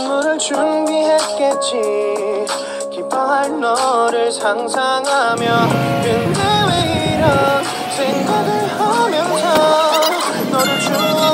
선물을 준비했겠지. 기뻐할 너를 상상하며 근데 왜 이런 생각을 하면서 너를 추억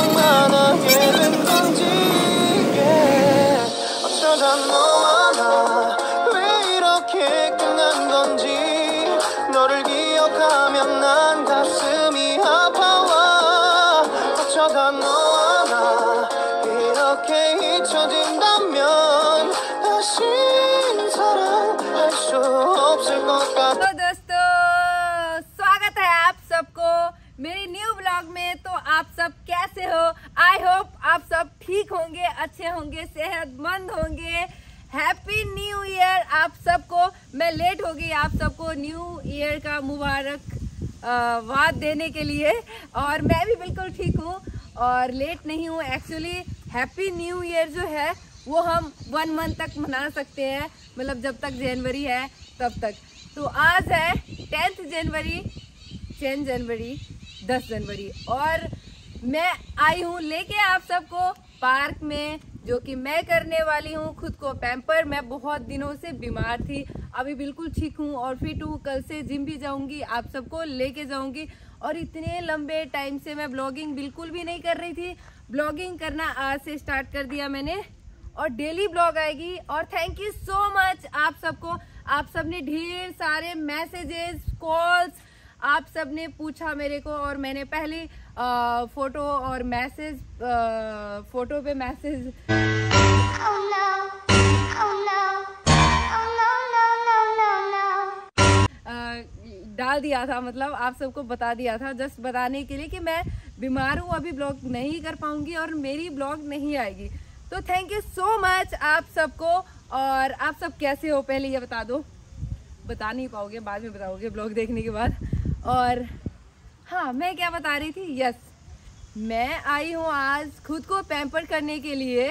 वाद देने के लिए। और मैं भी बिल्कुल ठीक हूँ और लेट नहीं हूँ। एक्चुअली हैप्पी न्यू ईयर जो है, वो हम वन मंथ तक मना सकते हैं। मतलब जब तक जनवरी है, तब तक। तो आज है टेंथ जनवरी टेन जनवरी, दस जनवरी। और मैं आई हूँ लेके आप सबको पार्क में, जो कि मैं करने वाली हूँ। खुद को पैम्पर मैं बहुत दिनों से बीमार थी। अभी बिल्कुल ठीक हूँ और फिट हूँ। कल से जिम भी जाऊँगी आप सबको लेके जाऊँगी। और इतने लंबे टाइम से मैं ब्लॉगिंग बिल्कुल भी नहीं कर रही थी। ब्लॉगिंग करना आज से स्टार्ट कर दिया मैंने। और डेली ब्लॉग आएगी। और थैंक यू सो मच आप सबको। आप सबने ढेर सारे मैसेजेस कॉल्स आप सबने पूछा मेरे को। और मैंने पहले अ, फ़ोटो और मैसेज फ़ोटो पे मैसेज Oh no. डाल दिया था मतलब आप सबको बता दिया था जस्ट बताने के लिए कि मैं बीमार हूँ, अभी ब्लॉग नहीं कर पाऊँगी और मेरी ब्लॉग नहीं आएगी। तो थैंक यू सो मच आप सबको और आप सब कैसे हो? पहले ये बता दो। बता नहीं पाओगे, बाद में बताओगे ब्लॉग देखने के बाद। और हाँ मैं क्या बता रही थी? यस मैं आई हूँ आज खुद को पैम्पर करने के लिए।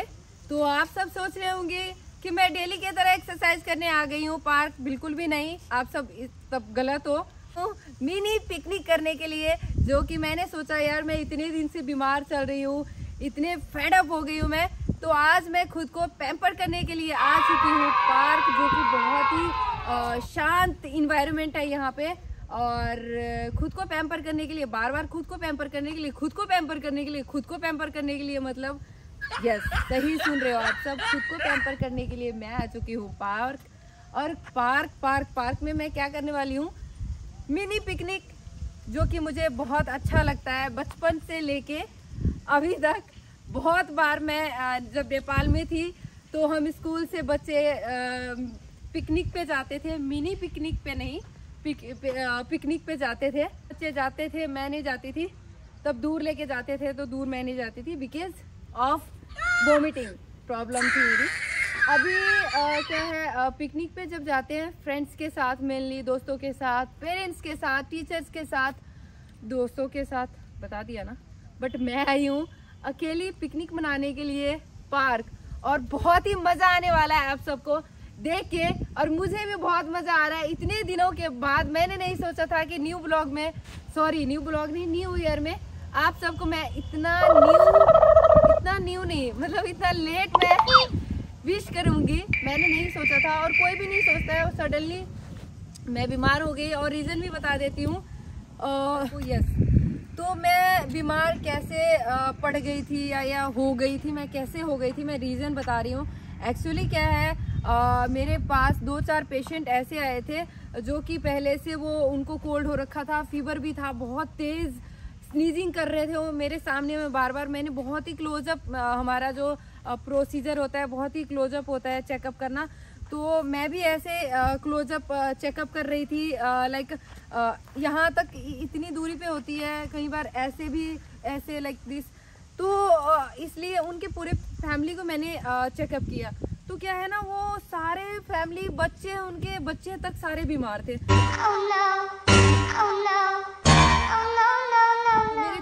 तो आप सब सोच रहे होंगे कि मैं डेली की तरह एक्सरसाइज करने आ गई हूँ पार्क बिल्कुल भी नहीं। आप सब सब गलत हो। मिनी पिकनिक करने के लिए, जो कि मैंने सोचा, यार, मैं इतने दिन से बीमार चल रही हूँ, इतने फेडअप हो गई हूँ मैं तो आज मैं खुद को पैम्पर करने के लिए आ चुकी हूँ पार्क, जो कि बहुत ही शांत इन्वायरमेंट है यहाँ पे। और खुद को पैम्पर करने के लिए बार बार खुद को पैम्पर करने के लिए, खुद को पैम्पर करने के लिए, खुद को पैम्पर करने के लिए मतलब यस सही सुन रहे हो आप सब, खुद को पैम्पर करने के लिए मैं आ चुकी हूँ पार्क। और पार्क पार्क पार्क में मैं क्या करने वाली हूँ मिनी पिकनिक जो कि मुझे बहुत अच्छा लगता है। बचपन से लेके अभी तक बहुत बार मैं जब नेपाल में थी तो हम स्कूल से बच्चे पिकनिक पे जाते थे। मिनी पिकनिक पे नहीं पिक, पिकनिक पे जाते थे। बच्चे जाते थे मैं नहीं जाती थी। तब दूर लेके जाते थे तो दूर मैं नहीं जाती थी बिकॉज़ ऑफ़ वोमिटिंग प्रॉब्लम थी मेरी। अभी अ, क्या है अ, पिकनिक पे जब जाते हैं फ्रेंड्स के साथ मेनली दोस्तों के साथ पेरेंट्स के साथ टीचर्स के साथ दोस्तों के साथ बता दिया ना। बट मैं आई हूँ अकेली पिकनिक मनाने के लिए पार्क और बहुत ही मज़ा आने वाला है आप सबको देख के और मुझे भी बहुत मज़ा आ रहा है। इतने दिनों के बाद मैंने नहीं सोचा था कि न्यू ब्लॉग में सॉरी न्यू ब्लॉग नहीं न्यू ईयर में आप सबको मैं इतना न्यू इतना न्यू नहीं मतलब इतना लेट मैं विश करूँगी। मैंने नहीं सोचा था और कोई भी नहीं सोचता है सडनली मैं बीमार हो गई और रीज़न भी बता देती हूँ। यस तो मैं बीमार कैसे पड़ गई थी या या हो गई थी मैं कैसे हो गई थी मैं रीज़न बता रही हूँ। एक्चुअली क्या है अ, मेरे पास दो चार पेशेंट ऐसे आए थे जो कि पहले से वो उनको कोल्ड हो रखा था फीवर भी था बहुत तेज़ स्नीजिंग कर रहे थे वो मेरे सामने में बार बार मैंने बहुत ही क्लोजअप हमारा जो प्रोसीजर होता है, बहुत ही क्लोजअप होता है चेकअप करना तो मैं भी ऐसे क्लोजअप चेकअप कर रही थी लाइक यहाँ तक इतनी दूरी पे होती है, कई बार ऐसे भी, ऐसे लाइक दिस तो इसलिए उनके पूरे फैमिली को मैंने चेकअप किया तो क्या है ना, वो सारे फैमिली बच्चे उनके, बच्चे तक सारे बीमार थे Oh no. Oh no.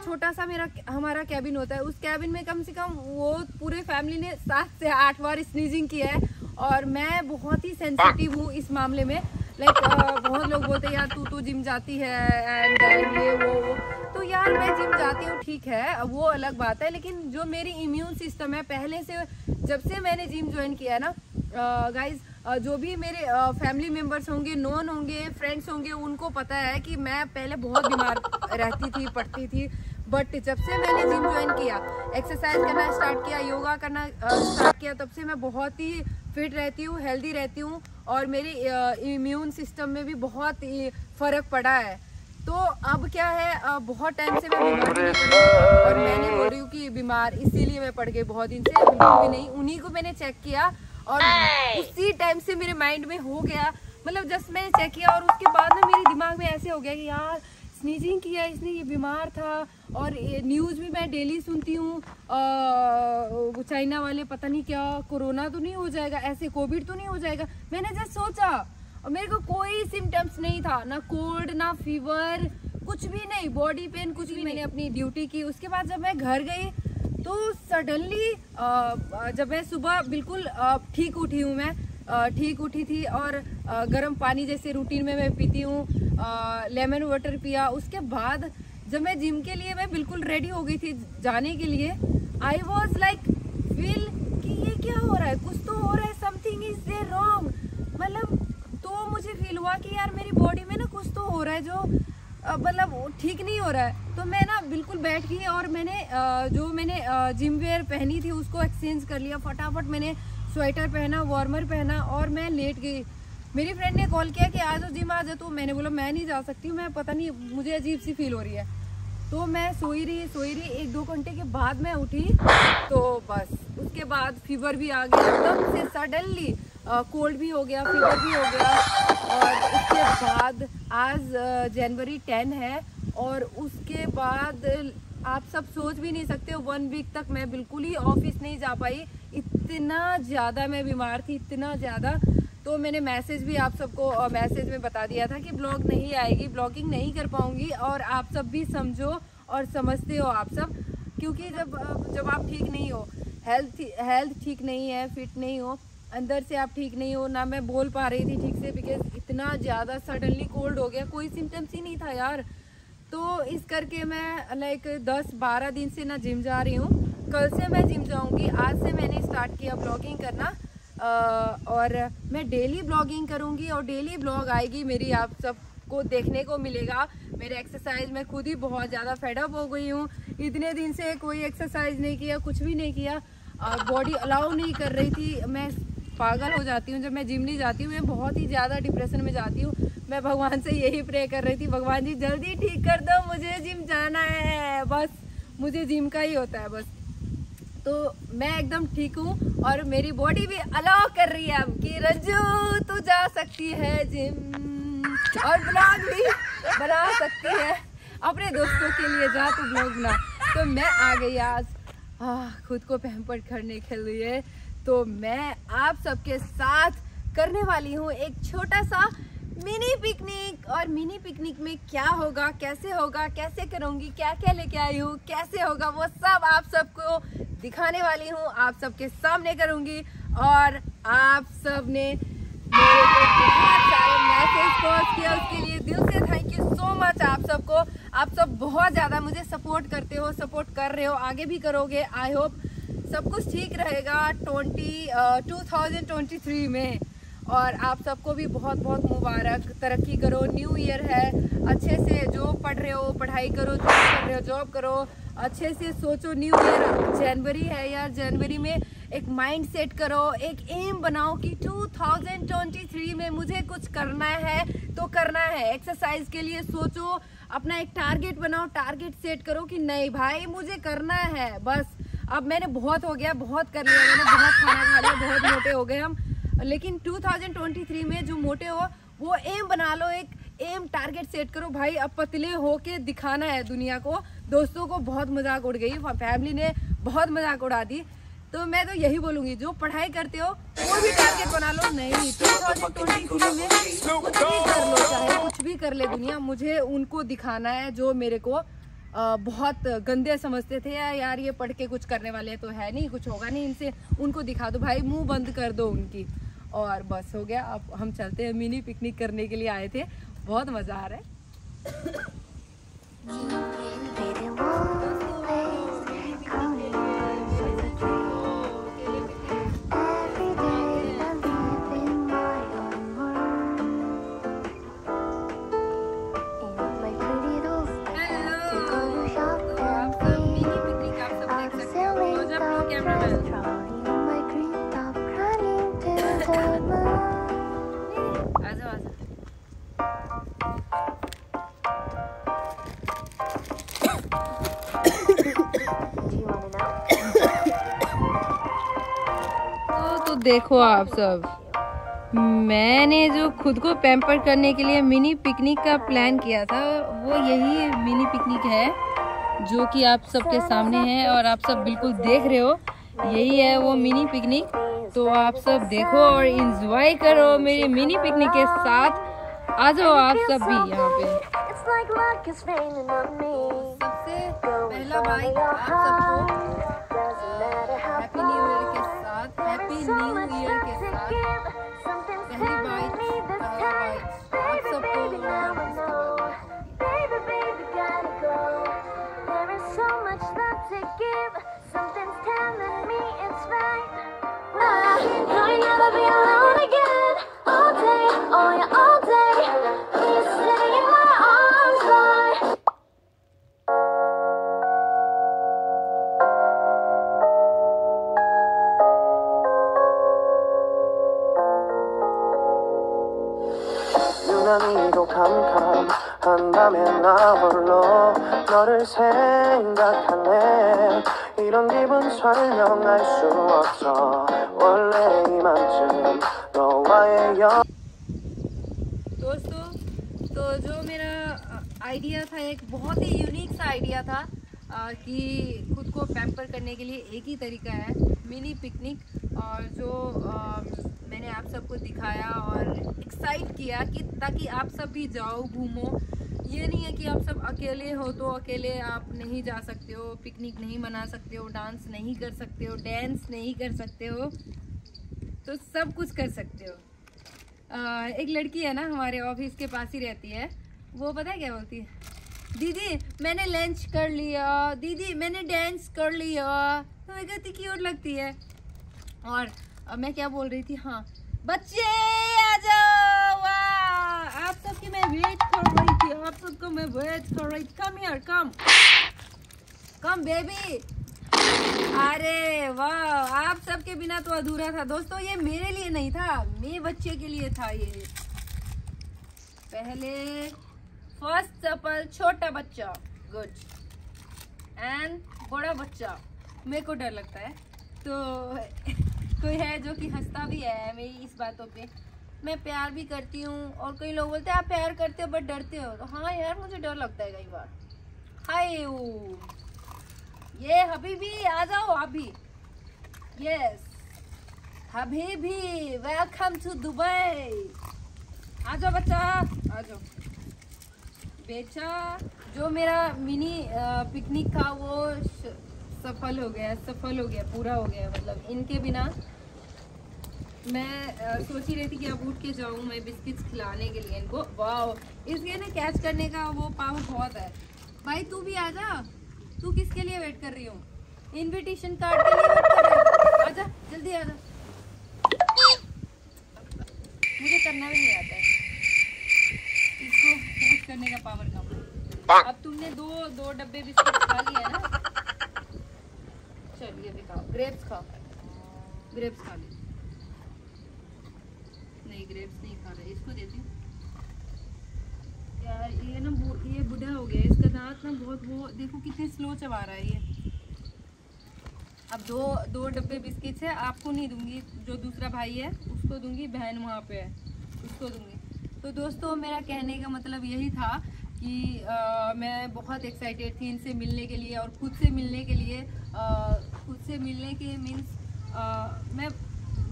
छोटा सा मेरा हमारा कैबिन होता है, उस कैबिन में कम से कम वो पूरे फैमिली ने सात से आठ बार स्नीजिंग किया है और मैं बहुत ही सेंसिटिव हूँ इस मामले में। लाइक बहुत लोग बोलते हैं, यार, तू तो जिम जाती है एंड ये, वो तो यार, मैं जिम जाती हूँ, ठीक है वो अलग बात है, लेकिन जो मेरी इम्यून सिस्टम है, पहले से, जब से मैंने जिम ज्वाइन किया है ना गाइज़ जो भी मेरे फैमिली मेंबर्स होंगे नॉन होंगे फ्रेंड्स होंगे, उनको पता है कि मैं पहले बहुत बीमार रहती थी पढ़ती थी। बट जब से मैंने जिम ज्वाइन किया एक्सरसाइज करना स्टार्ट किया योगा करना स्टार्ट किया तब से मैं बहुत ही फिट रहती हूँ हेल्दी रहती हूँ और मेरी इम्यून सिस्टम में भी बहुत ही फ़र्क पड़ा है। तो अब क्या है बहुत टाइम से मैं बीमार और मैं नहीं बोल रही हूँ कि बीमार इसीलिए मैं पड़ गई बहुत दिन से भी नहीं उन्हीं को मैंने चेक किया और उसी टाइम से मेरे माइंड में हो गया मतलब जस्ट मैंने चेक किया और उसके बाद ना मेरे दिमाग में ऐसे हो गया कि यार स्नीजिंग किया, इसने ये बीमार था और न्यूज़ भी मैं डेली सुनती हूँ। चाइना वाले पता नहीं क्या, कोरोना तो नहीं हो जाएगा, ऐसे कोविड तो नहीं हो जाएगा। मैंने जस्ट सोचा, और मेरे को कोई सिम्टम्स नहीं था, ना कोल्ड ना फीवर कुछ भी नहीं बॉडी पेन कुछ भी मैंने अपनी ड्यूटी की। उसके बाद जब मैं घर गई तो सडनली जब मैं सुबह बिल्कुल ठीक उठी हूँ मैं ठीक उठी थी और गर्म पानी जैसे रूटीन में मैं पीती हूँ। लेमन वाटर पिया। उसके बाद जब मैं जिम के लिए मैं बिल्कुल रेडी हो गई थी जाने के लिए आई वॉज़ लाइक फील कि ये क्या हो रहा है? कुछ तो हो रहा है। समथिंग इज़ देयर रॉन्ग मतलब तो मुझे फील हुआ कि यार मेरी बॉडी में ना कुछ तो हो रहा है जो मतलब ठीक नहीं हो रहा है। तो मैं ना बिल्कुल बैठ गई और मैंने जो मैंने जिम वेयर पहनी थी उसको एक्सचेंज कर लिया। फटाफट मैंने स्वेटर पहना वार्मर पहना और मैं लेट गई। मेरी फ्रेंड ने कॉल किया कि आ जाओ, जिम आ जाओ। तो मैंने बोला, मैं नहीं जा सकती, मैं पता नहीं, मुझे अजीब सी फील हो रही है। तो मैं सोई रही सोई रही। एक दो घंटे के बाद मैं उठी तो बस। उसके बाद फीवर भी आ गया, एकदम से सडनली कोल्ड भी हो गया फीवर भी हो गया। और उसके बाद आज जनवरी टेन है। और उसके बाद आप सब सोच भी नहीं सकते वन वीक तक मैं बिल्कुल ही ऑफ़िस नहीं जा पाई। इतना ज़्यादा मैं बीमार थी, इतना ज़्यादा। तो मैंने मैसेज भी आप सबको मैसेज में बता दिया था कि ब्लॉग नहीं आएगी ब्लॉगिंग नहीं कर पाऊँगी और आप सब भी समझो और समझते हो आप सब। क्योंकि जब जब आप ठीक नहीं हो हेल्थ हेल्थ ठीक नहीं है फिट नहीं हो, अंदर से आप ठीक नहीं हो, ना मैं बोल पा रही थी ठीक से बिकॉज़ इतना ज़्यादा सडनली कोल्ड हो गया। कोई सिम्टम्स ही नहीं था यार। तो इस करके मैं लाइक दस बारह दिन से ना जिम जा रही हूँ। कल से मैं जिम जाऊँगी। आज से मैंने स्टार्ट किया ब्लॉगिंग करना। और मैं डेली ब्लॉगिंग करूँगी और डेली ब्लॉग आएगी मेरी। आप सबको देखने को मिलेगा। मेरे एक्सरसाइज में खुद ही बहुत ज़्यादा फेडअप हो गई हूँ। इतने दिन से कोई एक्सरसाइज नहीं किया, कुछ भी नहीं किया। बॉडी अलाउ नहीं कर रही थी। मैं पागल हो जाती हूँ जब मैं जिम नहीं जाती हूँ मैं बहुत ही ज़्यादा डिप्रेशन में जाती हूँ। मैं भगवान से यही प्रे कर रही थी भगवान जी जल्दी ठीक कर दो मुझे जिम जाना है। बस मुझे जिम का ही होता है बस। तो मैं एकदम ठीक हूँ और मेरी बॉडी भी अलाउ कर रही है अब कि रंजू तू जा सकती है जिम और ब्लॉग भी बना सकती है। अपने दोस्तों के लिए जा तू ब्लॉग बना। तो मैं आ गई आज। आह, खुद को पैम्पर करने के लिए। तो मैं आप सबके साथ करने वाली हूँ एक छोटा सा मिनी पिकनिक और मिनी पिकनिक में क्या होगा, कैसे होगा, कैसे करूँगी क्या क्या लेके आई हूँ, कैसे होगा, वो सब आप सबको दिखाने वाली हूँ, आप सबके सामने करूँगी। और आप सबने बहुत सारे मैसेज पॉज किया उसके लिए दिल से थैंक यू सो मच आप सबको। आप सब बहुत ज़्यादा मुझे सपोर्ट करते हो सपोर्ट कर रहे हो, आगे भी करोगे आई होप सब कुछ ठीक रहेगा twenty two thousand twenty three में। और आप सबको भी बहुत बहुत मुबारक। तरक्की करो न्यू ईयर है। अच्छे से जो पढ़ रहे हो, पढ़ाई करो जॉब कर रहे हो जॉब करो। अच्छे से सोचो न्यू ईयर जनवरी है यार जनवरी में एक माइंड सेट करो, एक एम बनाओ कि 2023 में मुझे कुछ करना है तो करना है। एक्सरसाइज के लिए सोचो, अपना एक टारगेट बनाओ टारगेट सेट करो कि नहीं भाई, मुझे करना है, बस। अब मैंने बहुत हो गया, बहुत कर लिया, मैंने बहुत खाना खा लिया, बहुत मोटे हो गए हम। लेकिन 2023 में जो मोटे हो, वो एम बना लो, एक एम टारगेट सेट करो, भाई, अब पतले होके दिखाना है दुनिया को। दोस्तों को बहुत मज़ाक उड़ गई फैमिली ने बहुत मज़ाक उड़ा दी। तो मैं तो यही बोलूँगी, जो पढ़ाई करते हो वो भी टारगेट बना लो, नहीं 2023 में कुछ भी कर लो, चाहे कुछ भी कर ले दुनिया, मुझे उनको दिखाना है, जो मेरे को बहुत गंदे समझते थे या यार, ये पढ़ के कुछ करने वाले तो है नहीं, कुछ होगा नहीं इनसे, उनको दिखा दो भाई, मुँह बंद कर दो उनकी। और बस हो गया, अब हम चलते हैं मिनी पिकनिक करने के लिए आए थे, बहुत मज़ा आ रहा है। देखो आप सब। मैंने जो खुद को पैम्पर करने के लिए मिनी पिकनिक का प्लान किया था वो यही मिनी पिकनिक है जो कि आप सबके सामने है और आप सब बिल्कुल देख रहे हो। यही है वो मिनी पिकनिक तो आप सब देखो और इंजॉय करो मेरी मिनी पिकनिक के साथ। आ जाओ आप सब भी यहाँ पे. सबसे पहला बाइक आप सबको। 유난히도 캄캄한다면 나 홀로 너를 생각하네 이런 기분 설명할 수 없어 원래 이만큼 너와의 연 दोस्तों तो जो मेरा आइडिया था एक बहुत ही यूनिक सा आइडिया था अ, कि खुद को पैम्पर करने के लिए एक ही तरीका है मिनी पिकनिक और जो अ, मैंने आप सबको दिखाया और एक्साइट किया कि ताकि आप सब भी जाओ घूमो। ये नहीं है कि आप सब अकेले हो तो अकेले आप नहीं जा सकते हो पिकनिक नहीं मना सकते हो डांस नहीं कर सकते हो डांस नहीं कर सकते हो तो सब कुछ कर सकते हो। अ, एक लड़की है ना हमारे ऑफ़िस के पास ही रहती है वो पता है क्या बोलती है? दीदी मैंने लंच कर लिया दीदी मैंने डांस कर लिया। तो मैं कहती क्यूट लगती है। और अब मैं क्या बोल रही थी? हाँ। बच्चे, आ जाओ। आप सबकी मैं वेट कर रही थी। आप सबको मैं वेट कर रही थी। कम यार कम कम बेबी अरे वाह। आप सबके बिना तो अधूरा था। दोस्तों, ये मेरे लिए नहीं था। मेरे बच्चे के लिए था ये। पहले फ़र्स्ट चप्पल, छोटा बच्चा। गुड एंड बड़ा बच्चा। मेरे को डर लगता है। तो कोई है जो कि हंसता भी है मेरी इस बातों पे। मैं प्यार भी करती हूँ और कई लोग बोलते हैं, आप प्यार करते हो बट डरते हो। तो हाँ यार, मुझे डर लगता है कई बार। हाय ये ये हबीबी आ जाओ अभी। यस हबीबी वेलकम टू दुबई आ जाओ बच्चा, आ जाओ। बेचा जो मेरा मिनी पिकनिक था वो सफल हो गया, सफल हो गया, पूरा हो गया मतलब इनके बिना मैं सोच ही रही थी कि अब उठ के जाऊँ मैं बिस्किट्स खिलाने के लिए इनको। वाह इसलिए ना कैच करने का वो पावर बहुत है। भाई तू भी आ जा। तू किसके लिए वेट कर रही हूँ? इनविटेशन कार्ड के लिए वेट कर रही हो। आजा जल्दी आजा मुझे करना भी नहीं आता है। इसको पोस्ट करने का पावर कम अब तुमने दो दो डब्बे बिस्किट खा लिए ना? चलिए भी खाओ ग्रेप्स खाओ। ग्रेप्स खा ली। ग्रेप्स नहीं खा रहे इसको देती हूँ। यार ये ना ये बुढ़ा हो गया इसका दांत ना बहुत वो देखो कितने स्लो चबा रहा है ये। अब दो दो डब्बे बिस्किट्स है आपको नहीं दूँगी जो दूसरा भाई है उसको दूँगी बहन वहाँ पे है उसको दूँगी। तो दोस्तों मेरा कहने का मतलब यही था कि अ, मैं बहुत एक्साइटेड थी इनसे मिलने के लिए और खुद से मिलने के लिए अ, खुद से मिलने के मीन्स मैं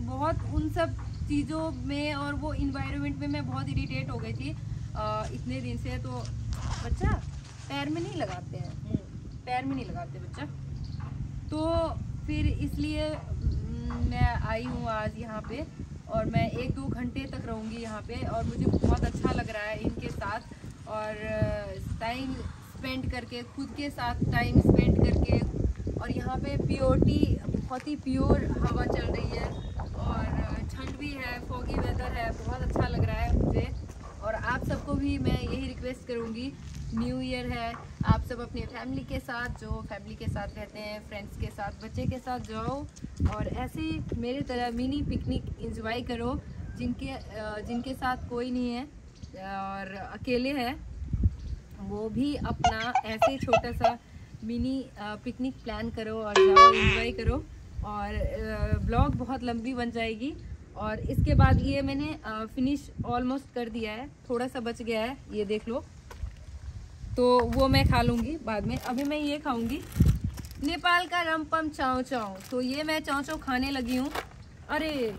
बहुत उन सब चीज़ों में और वो इन्वायरमेंट में मैं बहुत इरीटेट हो गई थी। अ, इतने दिन से तो बच्चा पैर में नहीं लगाते हैं। पैर में नहीं लगाते बच्चा। तो फिर इसलिए मैं आई हूँ आज यहाँ पे और मैं एक दो घंटे तक रहूँगी यहाँ पे और मुझे बहुत अच्छा लग रहा है इनके साथ और टाइम स्पेंड करके खुद के साथ टाइम स्पेंड करके और यहाँ पे प्योरिटी बहुत ही प्योर हवा चल रही है और ठंड भी है फॉगी वेदर है, बहुत अच्छा लग रहा है मुझे। और आप सबको भी मैं यही रिक्वेस्ट करूँगी न्यू ईयर है, आप सब अपनी फैमिली के साथ जो फैमिली के साथ रहते हैं फ्रेंड्स के साथ, बच्चे के साथ जाओ। और ऐसे मेरी तरह मिनी पिकनिक इंजॉय करो, जिनके जिनके साथ कोई नहीं है, और अकेले हैं, वो भी अपना ऐसे छोटा सा मिनी पिकनिक प्लान करो और जाओ एंजॉय करो। और ब्लॉग बहुत लंबी बन जाएगी। और इसके बाद ये मैंने फिनिश ऑलमोस्ट कर दिया है। थोड़ा सा बच गया है ये देख लो। तो वो मैं खा लूँगी बाद में। अभी मैं ये खाऊँगी। नेपाल का रमपम चाव चाव। तो ये मैं चाव चाव खाने लगी हूँ। अरे!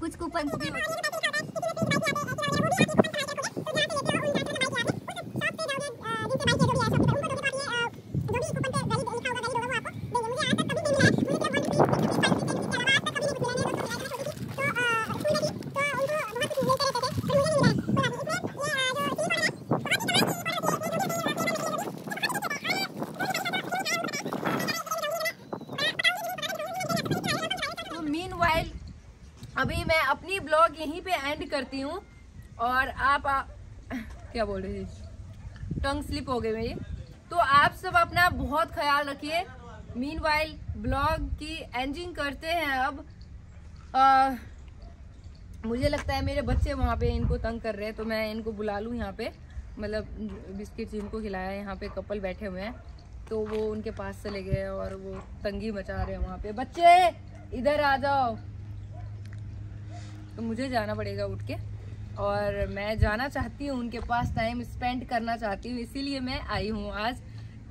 कुछ कूपन भी अभी मैं अपनी ब्लॉग यहीं पे एंड करती हूँ और आप आ... क्या बोल रही थी टंग स्लिप हो गई मेरी। तो आप सब अपना बहुत ख्याल रखिए। मीन ब्लॉग की एंजिंग करते हैं अब। आ, मुझे लगता है मेरे बच्चे वहाँ पे इनको तंग कर रहे हैं तो मैं इनको बुला लूँ यहाँ पे। मतलब बिस्किट इनको खिलाया यहाँ पे कपल बैठे हुए हैं। तो वो उनके पास चले गए और वो तंगी मचा रहे हैं वहाँ पे। बच्चे इधर आ जाओ। तो मुझे जाना पड़ेगा उठ के। और मैं जाना चाहती हूँ, उनके पास टाइम स्पेंड करना चाहती हूँ, इसीलिए मैं आई हूँ आज।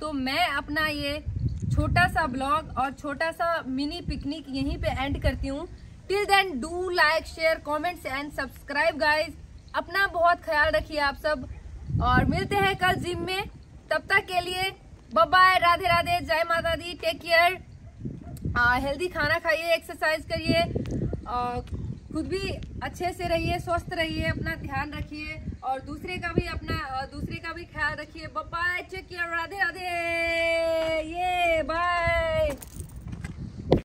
तो मैं अपना ये छोटा सा ब्लॉग और छोटा सा मिनी पिकनिक यहीं पे एंड करती हूँ। Till then do like share comments and subscribe guys अपना बहुत ख्याल रखिए आप सब। और मिलते हैं कल जिम में। तब तक के लिए बाय राधे राधे जय माता दी टेक केयर हेल्दी खाना खाइए एक्सरसाइज करिए। खुद भी अच्छे से रहिए, स्वस्थ रहिए, अपना ध्यान रखिए और दूसरे का भी अपना दूसरे का भी ख्याल रखिए। बाय चेक किया राधे राधे। ये बाय